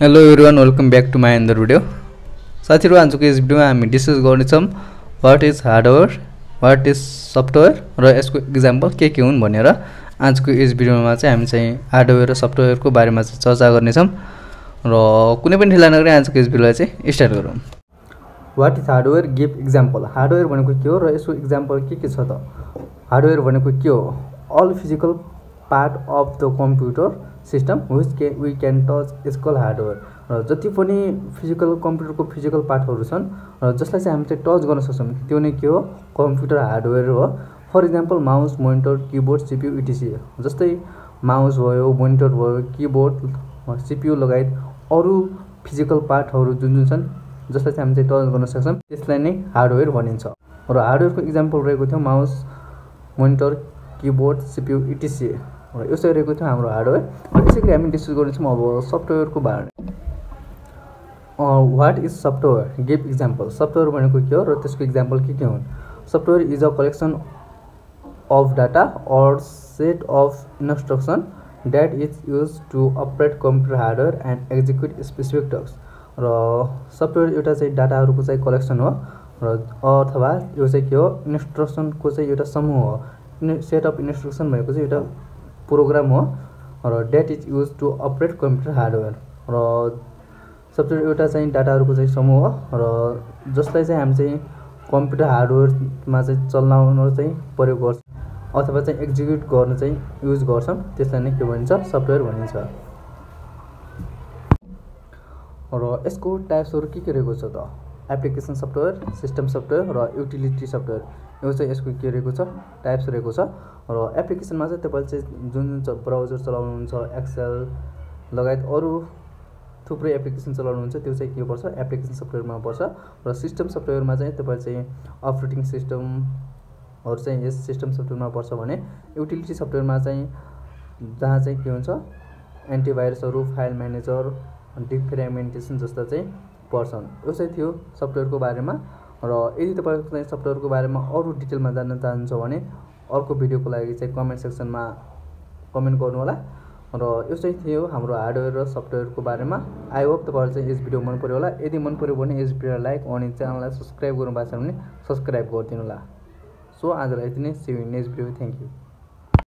Hello everyone welcome back to my another video साथीहरू आजको यस भिडियोमा हामी डिस्कस गर्नेछौँ what is hardware what is software र यसको इक्जाम्पल के के हुन् भनेर आजको यस भिडियोमा चाहिँ हामी चाहिँ हार्डवेयर र सफ्टवेयरको बारेमा चाहिँ चर्चा गर्नेछौँ र कुनै पनि ढिला नगरी आजको यस भिडियोलाई चाहिँ स्टार्ट गरौँ। What is hardware give example hardware भनेको के हो र यसको इक्जाम्पल के के छ त? हार्डवेयर भनेको के हो? All physical part of the computer system which के we can touch is hardware र जति पनि फिजिकल कम्प्युटरको फिजिकल पार्टहरू छन् र जसलाई चाहिँ हामी चाहिँ टच गर्न सक्छौँ त्यो नै के हो? कम्प्युटर हार्डवेयर हो। For example mouse monitor keyboard CPU etc जस्तै माउस भयो मोनिटर भयो किबोर्ड सिपियु लगायत अरू फिजिकल पार्टहरू जुन जुन छन् जसलाई चाहिँ हामी चाहिँ टच गर्न सक्छौँ त्यसलाई नै हार्डवेयर भनिन्छ। र हार्डवेयरको इक्जाम्पल रहेको थियो mouse monitor keyboard CPU etc र यसरी रहेको थियो हाम्रो हार्डवेयर र यसै गरी हामी डिस्कस गर्नेछौँ अब सफ्टवेयरको बारे what is software give example software भनेको के हो र त्यसको इक्जाम्पल के के हुन्? Software is a collection of data or set of instruction that is use to operate computer hardware and execute specific tasks र सफ्टवेयर एउटा चाहिँ डाटाहरूको चाहिँ कलेक्सन हो र अथवा यो चाहिँ के हो? इन्स्ट्रक्सनको चाहिँ एउटा समूह हो। सेट अफ इन्स्ट्रक्सन भनेको चाहिँ एउटा प्रोग्राम हो र that is use to operate computer hardware र सफ्टवेयर एउटा चाहिँ डाटाहरूको चाहिँ समूह हो र जसलाई चाहिँ हामी चाहिँ कम्प्युटर हार्डवेयरमा चाहिँ चलाउन चाहिँ प्रयोग गर्छ अथवा चाहिँ एक्जिक्युट गर्न चाहिँ युज गर्छौँ त्यसलाई नै के भनिन्छ? सफ्टवेयर भनिन्छ। र यसको टाइप्सहरू के के रहेको छ त? एप्लिकेसन सफ्टवेयर सिस्टम सफ्टवेयर र युटिलिटी सफ्टवेयर। यो चाहिँ यसको के रहेको छ? टाइप्स रहेको छ। र एप्लिकेसनमा चाहिँ तपाईँले चाहिँ जुन जुन ब्राउजर चलाउनुहुन्छ एक्सेल लगायत अरू थुप्रै एप्लिकेसन चलाउनुहुन्छ त्यो चाहिँ के पर्छ? एप्लिकेसन सफ्टवेयरमा पर्छ। र सिस्टम सफ्टवेयरमा चाहिँ तपाईँ चाहिँ अपरेटिङ सिस्टमहरू चाहिँ यस सिस्टम सफ्टवेयरमा पर्छ भने युटिलिटी सफ्टवेयरमा चाहिँ जहाँ चाहिँ के हुन्छ? एन्टिभाइरसहरू फाइल म्यानेजर डिफ्रेमेन्टेसन जस्ता चाहिँ पर्छन्। यो चाहिँ थियो सफ्टवेयरको बारेमा र यदि तपाईँको चाहिँ सफ्टवेयरको बारेमा अरू डिटेलमा जान्न चाहनुहुन्छ भने अर्को भिडियोको लागि चाहिँ कमेन्ट सेक्सनमा कमेन्ट गर्नु होला र यो चाहिँ थियो हाम्रो हार्डवेयर र सफ्टवेयरको बारेमा। आई होप तपाईँहरू चाहिँ यस भिडियो मन पऱ्यो होला। यदि मन पऱ्यो भने यस भिडियो लाइक अनि च्यानललाई सब्सक्राइब गर्नु भएको छ भने सब्सक्राइब गरिदिनु होला सो आजलाई यति नै। See next video thank you